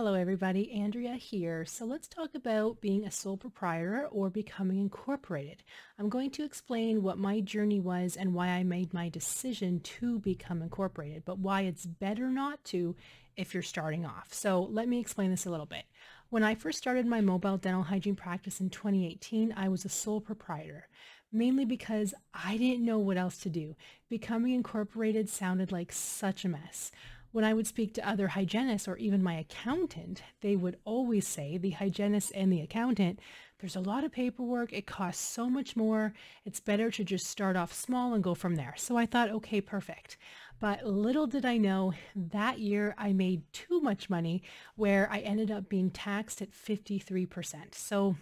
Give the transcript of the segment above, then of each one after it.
Hello everybody, Andrea here. So let's talk about being a sole proprietor or becoming incorporated. I'm going to explain what my journey was and why I made my decision to become incorporated, but why it's better not to if you're starting off. So let me explain this a little bit. When I first started my mobile dental hygiene practice in 2018, I was a sole proprietor, mainly because I didn't know what else to do. Becoming incorporated sounded like such a mess. When I would speak to other hygienists or even my accountant, they would always say, the hygienist and the accountant, there's a lot of paperwork, it costs so much more, it's better to just start off small and go from there. So I thought, okay, perfect. But little did I know that year I made too much money where I ended up being taxed at 53%. So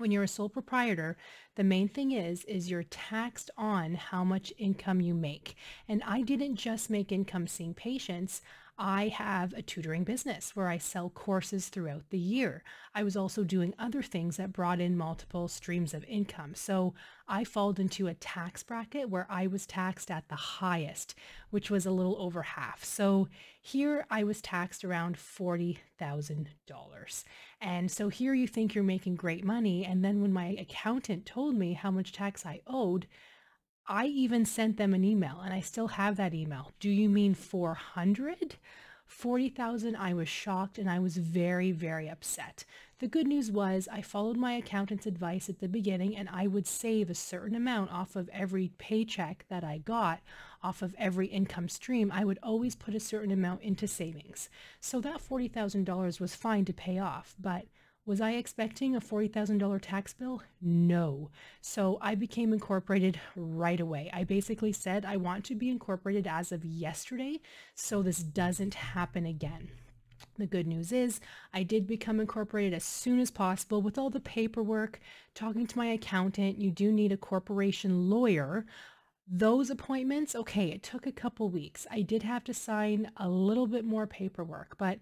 when you're a sole proprietor, the main thing is, is you're taxed on how much income you make. And I didn't just make income seeing patients. I have a tutoring business where I sell courses throughout the year. I was also doing other things that brought in multiple streams of income. So I fall into a tax bracket where I was taxed at the highest, which was a little over half. So here I was taxed around $40,000. And so here you think you're making great money. And then when my accountant told me how much tax I owed, I even sent them an email and I still have that email. Do you mean 400? 40,000, I was shocked and I was very, very upset. The good news was I followed my accountant's advice at the beginning and I would save a certain amount off of every paycheck that I got, off of every income stream. I would always put a certain amount into savings. So that $40,000 was fine to pay off, but was I expecting a $40,000 tax bill? No. So I became incorporated right away. I basically said I want to be incorporated as of yesterday so this doesn't happen again. The good news is I did become incorporated as soon as possible with all the paperwork, talking to my accountant. You do need a corporation lawyer. Those appointments, okay, it took a couple weeks. I did have to sign a little bit more paperwork, but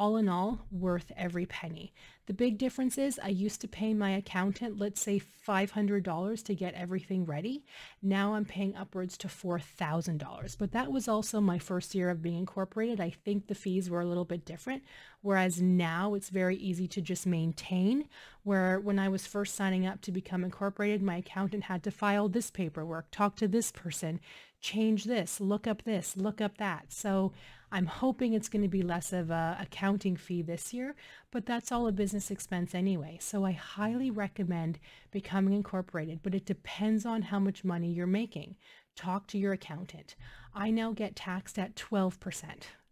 all in all, worth every penny. The big difference is I used to pay my accountant, let's say $500 to get everything ready. Now I'm paying upwards to $4,000. But that was also my first year of being incorporated. I think the fees were a little bit different, whereas now it's very easy to just maintain. Where when I was first signing up to become incorporated, my accountant had to file this paperwork, talk to this person, change this, look up this, look up that. So I'm hoping it's going to be less of a accounting fee this year, but that's all a business expense anyway. So I highly recommend becoming incorporated, but it depends on how much money you're making. Talk to your accountant. I now get taxed at 12%.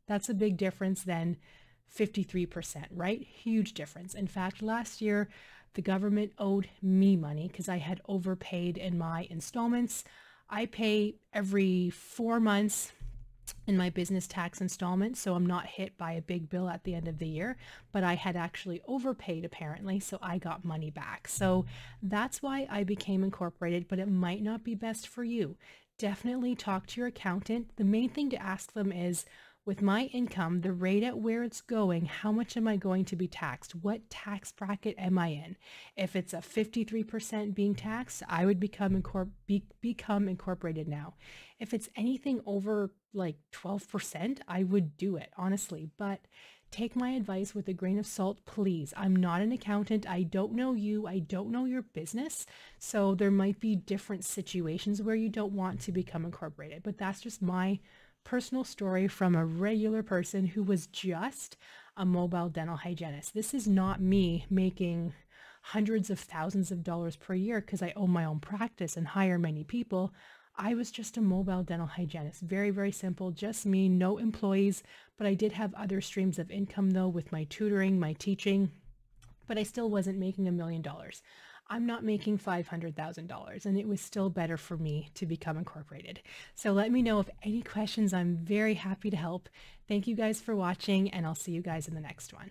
That's a big difference than 53%, right? Huge difference. In fact, last year, the government owed me money because I had overpaid in my installments. I pay every four months in my business tax installment, so I'm not hit by a big bill at the end of the year, but I had actually overpaid apparently, so I got money back. So that's why I became incorporated, but it might not be best for you. Definitely talk to your accountant. The main thing to ask them is, with my income, the rate at where it's going, how much am I going to be taxed? What tax bracket am I in? If it's a 53% being taxed, I would become, incorpor be become incorporated now. If it's anything over like 12%, I would do it, honestly. But take my advice with a grain of salt, please. I'm not an accountant. I don't know you. I don't know your business. So there might be different situations where you don't want to become incorporated. But that's just my personal story from a regular person who was just a mobile dental hygienist. This is not me making hundreds of thousands of dollars per year because I own my own practice and hire many people. I was just a mobile dental hygienist. Very, very simple. Just me, no employees. But I did have other streams of income though with my tutoring, my teaching. But I still wasn't making a million dollars. I'm not making $500,000 and it was still better for me to become incorporated. So let me know if any questions. I'm very happy to help. Thank you guys for watching and I'll see you guys in the next one.